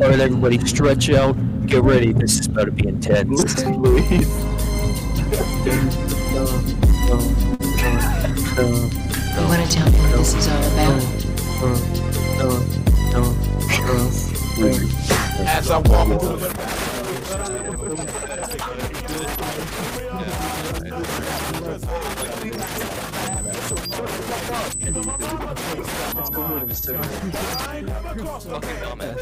Alright, everybody, stretch out. Get ready. This is about to be intense. You want to tell me what this is all about? As I walk into the Fucking dumbass.